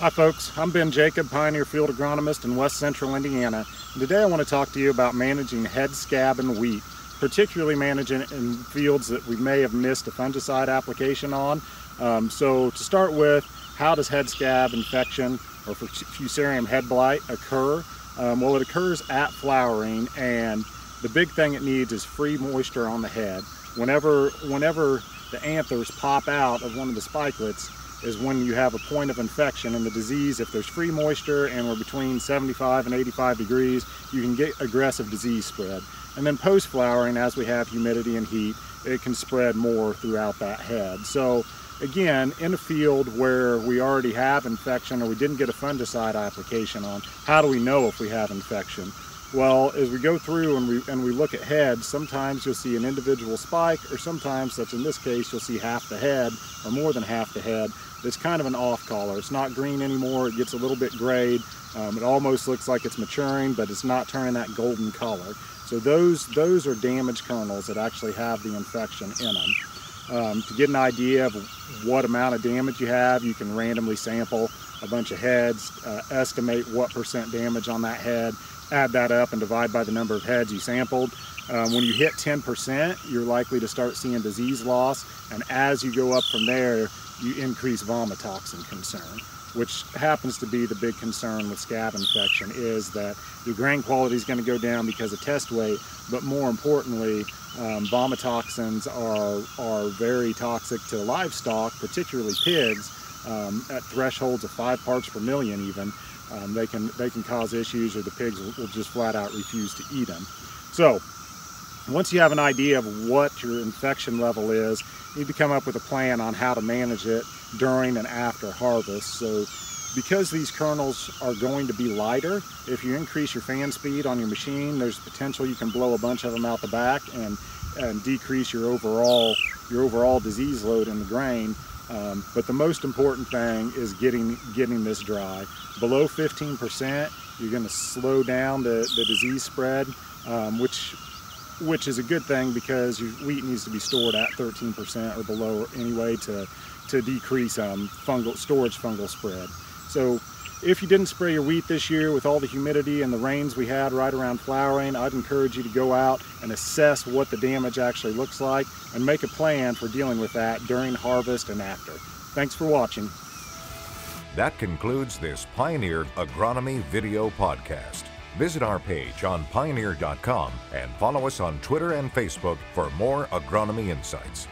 Hi folks, I'm Ben Jacob, Pioneer Field Agronomist in West Central Indiana. And today I want to talk to you about managing head scab and wheat, particularly managing in fields that we may have missed a fungicide application on. Um, so to start with, how does head scab infection or fusarium head blight occur? Um, well, it occurs at flowering and the big thing it needs is free moisture on the head. Whenever, whenever the anthers pop out of one of the spikelets, is when you have a point of infection and the disease, if there's free moisture and we're between 75 and 85 degrees, you can get aggressive disease spread. And then post-flowering, as we have humidity and heat, it can spread more throughout that head. So again, in a field where we already have infection or we didn't get a fungicide application on, how do we know if we have infection? Well, as we go through and we, and we look at heads, sometimes you'll see an individual spike, or sometimes, such in this case, you'll see half the head, or more than half the head. It's kind of an off color. It's not green anymore. It gets a little bit grayed. Um, it almost looks like it's maturing, but it's not turning that golden color. So those, those are damaged kernels that actually have the infection in them. Um, to get an idea of what amount of damage you have, you can randomly sample a bunch of heads, uh, estimate what percent damage on that head, add that up and divide by the number of heads you sampled. Um, when you hit 10%, you're likely to start seeing disease loss. And as you go up from there, you increase vomitoxin concern, which happens to be the big concern with scab infection is that your grain quality is going to go down because of test weight, but more importantly, um, vomitoxins are, are very toxic to livestock, particularly pigs, um, at thresholds of five parts per million even. Um, they can they can cause issues or the pigs will, will just flat out refuse to eat them. So once you have an idea of what your infection level is, you need to come up with a plan on how to manage it during and after harvest. So because these kernels are going to be lighter, if you increase your fan speed on your machine, there's potential you can blow a bunch of them out the back and, and decrease your overall, your overall disease load in the grain. Um, but the most important thing is getting, getting this dry. Below 15%, you're gonna slow down the, the disease spread, um, which which is a good thing because your wheat needs to be stored at 13% or below anyway to, to decrease um, fungal storage fungal spread. So if you didn't spray your wheat this year with all the humidity and the rains we had right around flowering, I'd encourage you to go out and assess what the damage actually looks like and make a plan for dealing with that during harvest and after. Thanks for watching. That concludes this Pioneer Agronomy video podcast. Visit our page on pioneer.com and follow us on Twitter and Facebook for more agronomy insights.